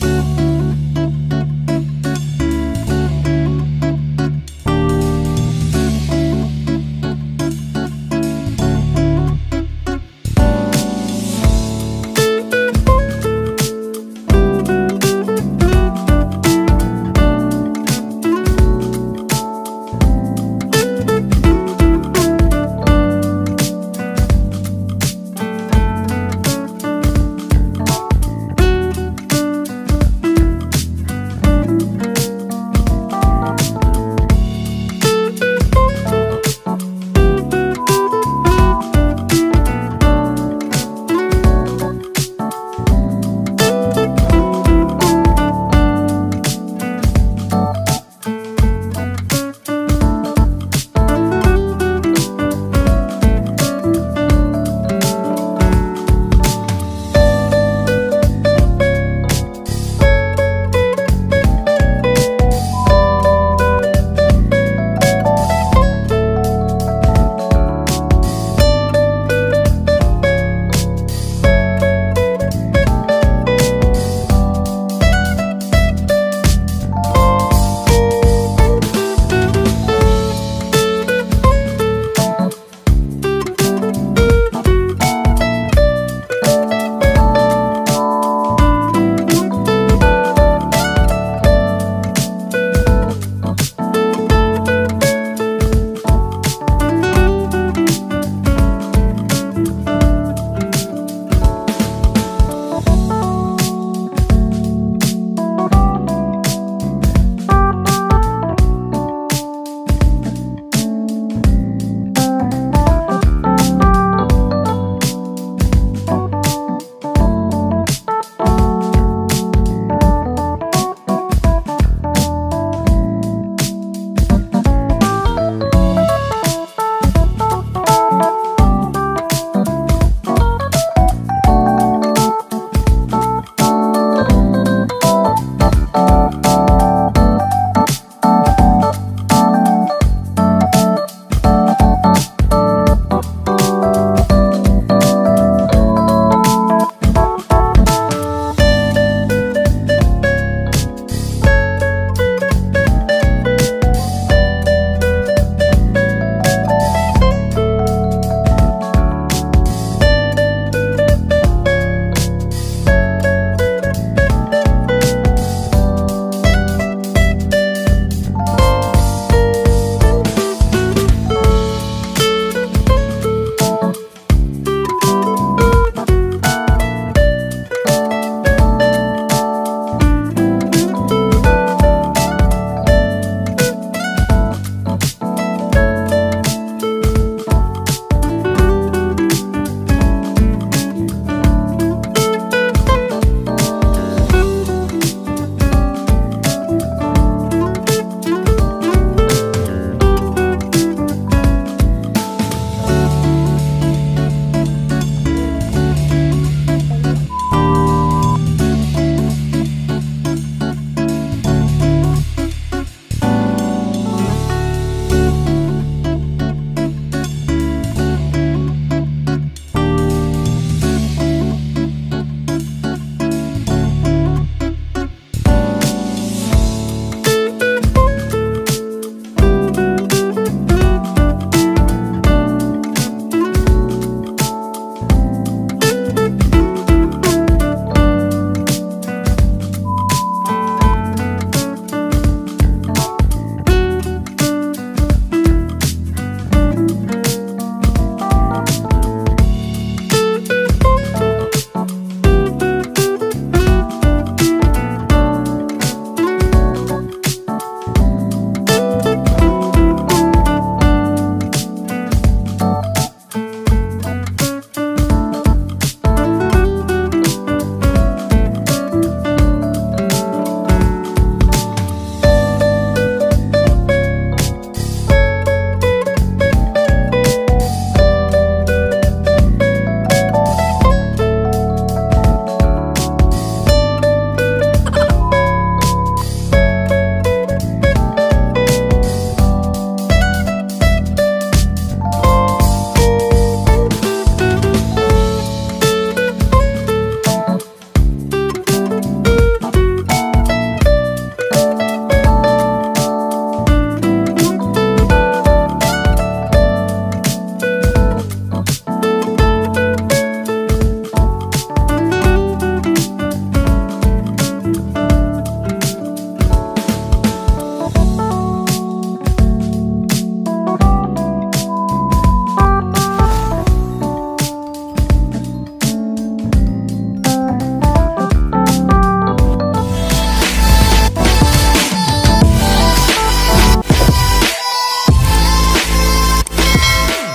you.